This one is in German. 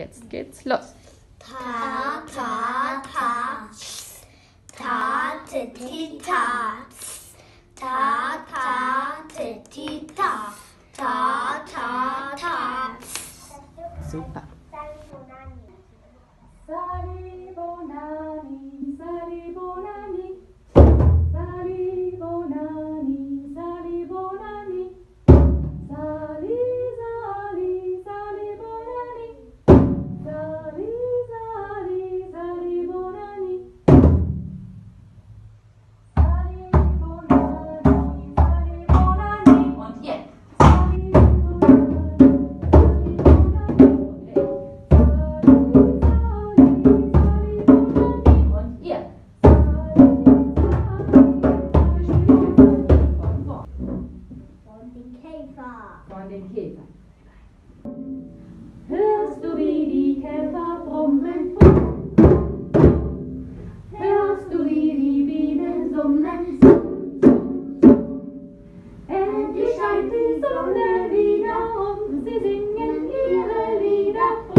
Jetzt geht's los. Ta, ta, ta. Ta, ti, ti, ta. Ta, ta, ti, ti, ta. Ta, ta, ta. Super. Von den Käfern. Hörst du, wie die Käfer brummen? Hörst du, wie die Bienen summen? Endlich scheint die Sonne wieder und sie singen ihre Lieder.